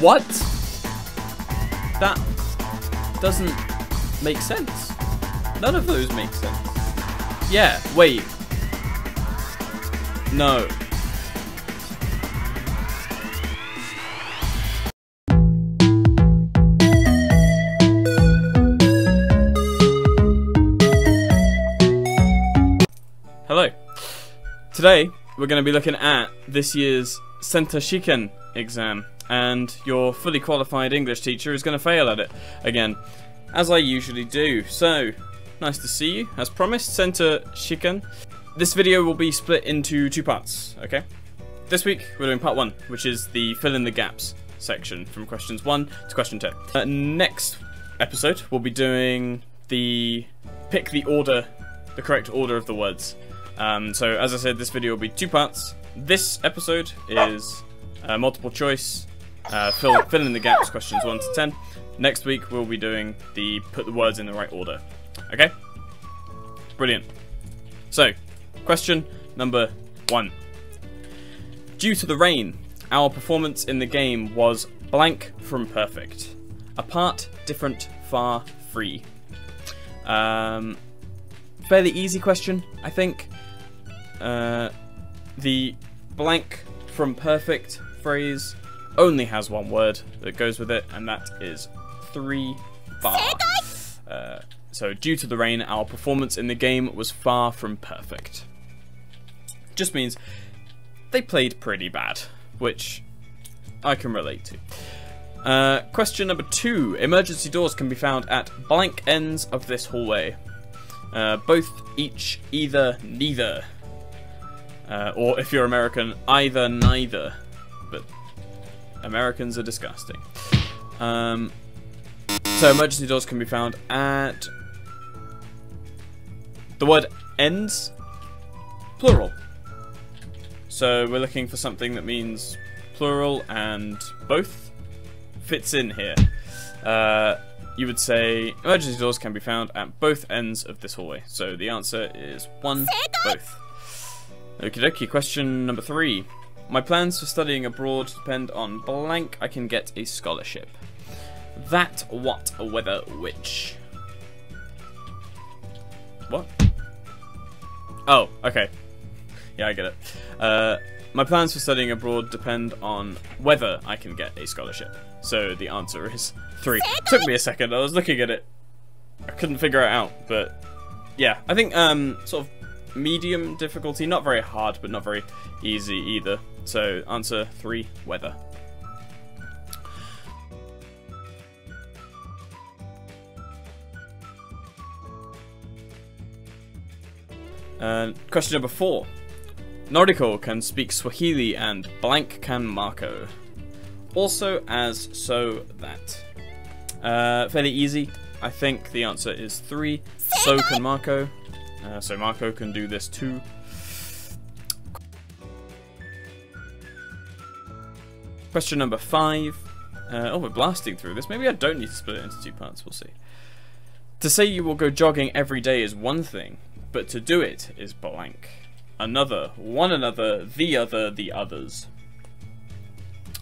What? That doesn't make sense. None of those make sense. Yeah, wait. No. Hello. Today, we're going to be looking at this year's Senta Shiken exam, and your fully qualified English teacher is going to fail at it again, as I usually do. So, nice to see you. As promised, Senta Shiken. This video will be split into two parts, okay? This week, we're doing part one, which is the fill in the gaps section from questions 1 to question 10. Uh, next episode, we'll be doing the pick the order, the correct order of the words. Um, so, as I said, this video will be two parts. This episode is uh, multiple choice, uh, fill, fill in the gaps, questions 1 to 10. Next week, we'll be doing the put the words in the right order. Okay? Brilliant. So, question number 1. Due to the rain, our performance in the game was blank from perfect. Apart, different, far, free. Um, fairly easy question, I think. Uh, the blank from perfect phrase only has one word that goes with it, and that is three far. Uh, so, due to the rain, our performance in the game was far from perfect. Just means they played pretty bad, which I can relate to. Uh, question number two. Emergency doors can be found at blank ends of this hallway. Uh, both, each, either, neither. Uh, or if you're American, either, neither. But Americans are disgusting. Um, so emergency doors can be found at the word ends, plural. So we're looking for something that means plural and both fits in here. Uh, you would say emergency doors can be found at both ends of this hallway. So the answer is one, both. Okie dokie, question number three. My plans for studying abroad depend on blank. I can get a scholarship. That, what, weather which. What? Oh, okay. Yeah, I get it. Uh, my plans for studying abroad depend on whether I can get a scholarship. So the answer is three. Took me a second. I was looking at it. I couldn't figure it out, but yeah, I think um, sort of medium difficulty, not very hard, but not very easy either. So answer three, whether. Uh, question number four. Noriko can speak Swahili and blank can Marco. Also as so that. Uh, fairly easy. I think the answer is three. So can Marco. Uh, so Marco can do this too. Question number five. Uh, oh, we're blasting through this. Maybe I don't need to split it into two parts. We'll see. To say you will go jogging every day is one thing, but to do it is blank. Another, one another, the other, the others.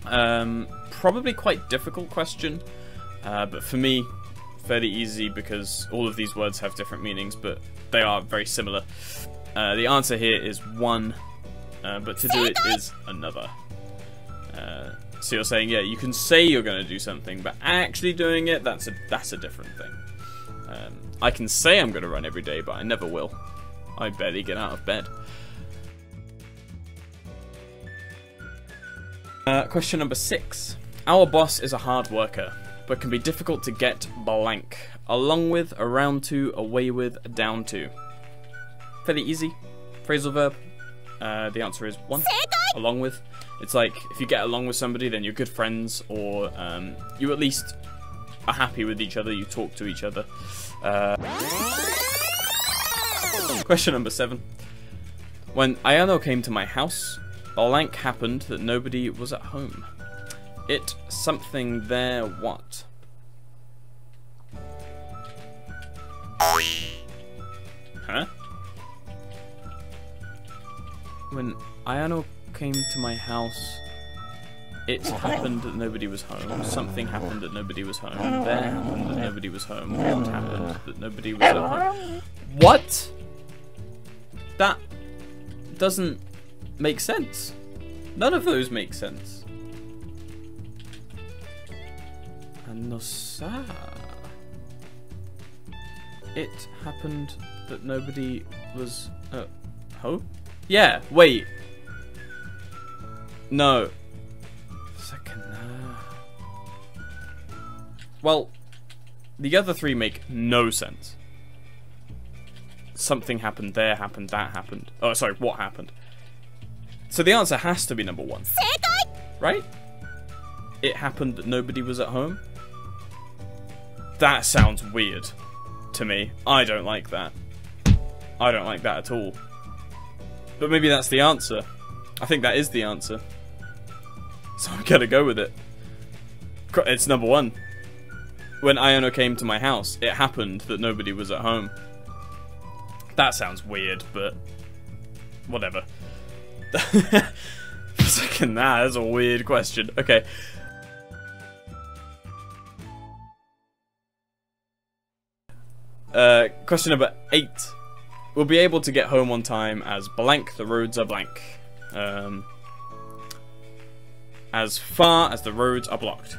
Um, probably quite difficult question, uh, but for me, fairly easy because all of these words have different meanings, but they are very similar. Uh, the answer here is one, uh, but to do it is another. Uh, so you're saying, yeah, you can say you're going to do something, but actually doing it, that's a that's a different thing. Um, I can say I'm going to run every day, but I never will. I barely get out of bed. Uh, question number six. Our boss is a hard worker, but can be difficult to get blank. Along with, around to, away with, down to. Fairly easy. Phrasal verb. Uh, the answer is one. Along with. It's like if you get along with somebody, then you're good friends, or um, you at least are happy with each other. You talk to each other. Uh, question number seven. When Ayano came to my house, blank happened that nobody was at home. It something there what? Huh? When Ayano came to my house, It happened that nobody was home. Something happened that nobody was home. There happened that nobody was home. What happened that nobody was home? What? That doesn't make sense. None of those make sense. Anosa. It happened that nobody was at home? Yeah, wait. No. Second. uh, Well, the other three make no sense. Something happened, there happened, that happened. Oh, sorry, what happened? So the answer has to be number one. Right? It happened that nobody was at home? That sounds weird to me. I don't like that. I don't like that at all. But maybe that's the answer. I think that is the answer. So I'm gonna go with it. It's number one. When Ayano came to my house, it happened that nobody was at home. That sounds weird, but whatever. Second, that is a weird question. Okay. Uh, question number eight. We'll be able to get home on time as blank the roads are blank. Um, as far as the roads are blocked.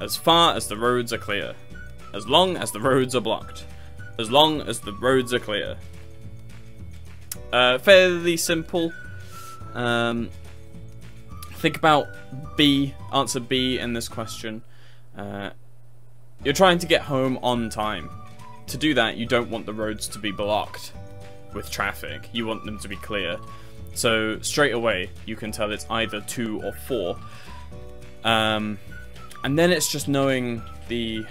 As far as the roads are clear. As long as the roads are blocked. As long as the roads are clear. Uh, fairly simple. Um, think about B, answer B in this question. Uh, you're trying to get home on time. To do that, you don't want the roads to be blocked with traffic. You want them to be clear. So straight away, you can tell it's either two or four. Um, and then it's just knowing the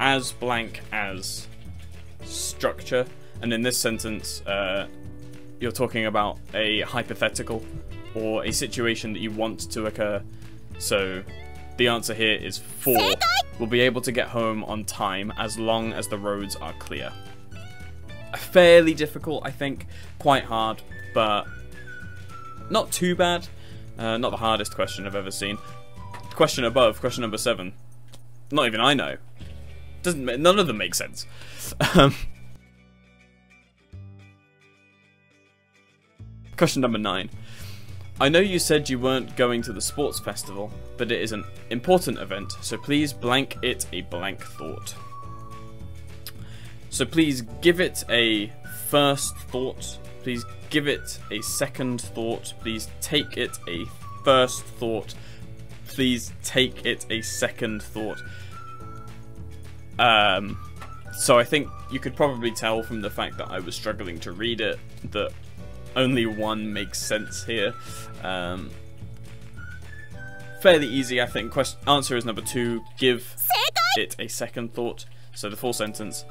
as blank as structure. And in this sentence, uh, you're talking about a hypothetical or a situation that you want to occur. So the answer here is four. We'll be able to get home on time as long as the roads are clear. Fairly difficult, I think. Quite hard, but not too bad. Uh, not the hardest question I've ever seen. Question above, question number seven. Not even I know. Doesn't none of them make sense. Um, question number nine. I know you said you weren't going to the sports festival, but it is an important event, so please blank it a blank thought. So please give it a first thought. Please give it a second thought. Please take it a first thought. Please take it a second thought. Um, so I think you could probably tell from the fact that I was struggling to read it that only one makes sense here. Um, fairly easy, I think. Quest- answer is number two. Give it a second thought. So the full sentence.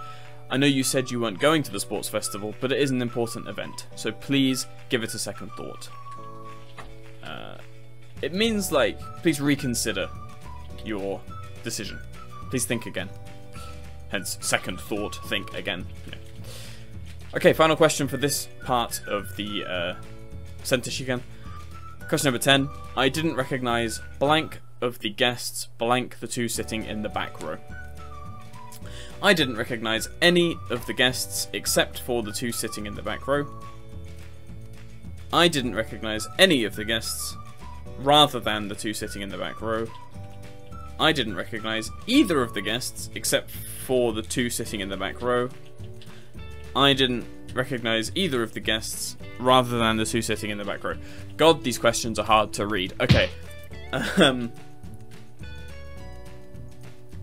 I know you said you weren't going to the sports festival, but it is an important event, so please give it a second thought. Uh, it means, like, please reconsider your decision. Please think again. Hence, second thought, think again. Yeah. Okay, final question for this part of the uh, Center Shiken. Question number 10. I didn't recognize blank of the guests, blank the two sitting in the back row. I didn't recognize any of the guests except for the two sitting in the back row. I didn't recognize any of the guests rather than the two sitting in the back row. I didn't recognize either of the guests except for the two sitting in the back row. I didn't recognize either of the guests rather than the two sitting in the back row. God, these questions are hard to read. Okay. Um.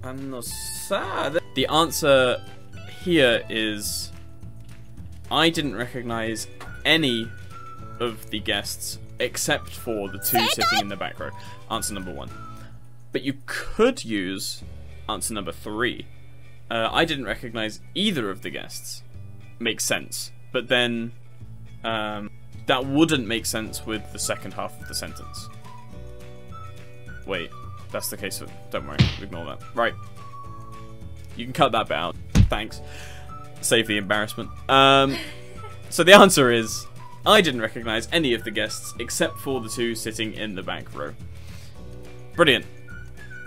I'm not sad. The answer here is I didn't recognize any of the guests except for the two sitting in the back row. Answer number one. But you could use answer number three. Uh, I didn't recognize either of the guests. Makes sense. But then um, that wouldn't make sense with the second half of the sentence. Wait, that's the case. Of, don't worry, ignore that. Right. You can cut that bit out. Thanks. Save the embarrassment. Um, so the answer is I didn't recognize any of the guests except for the two sitting in the back row. Brilliant.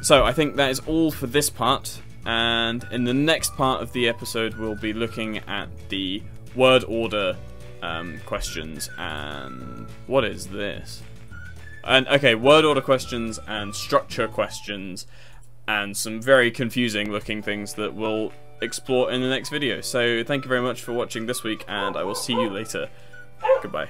So I think that is all for this part, and in the next part of the episode, we'll be looking at the word order um, questions and what is this? And okay, word order questions and structure questions and some very confusing looking things that we'll explore in the next video. So thank you very much for watching this week and I will see you later. Goodbye.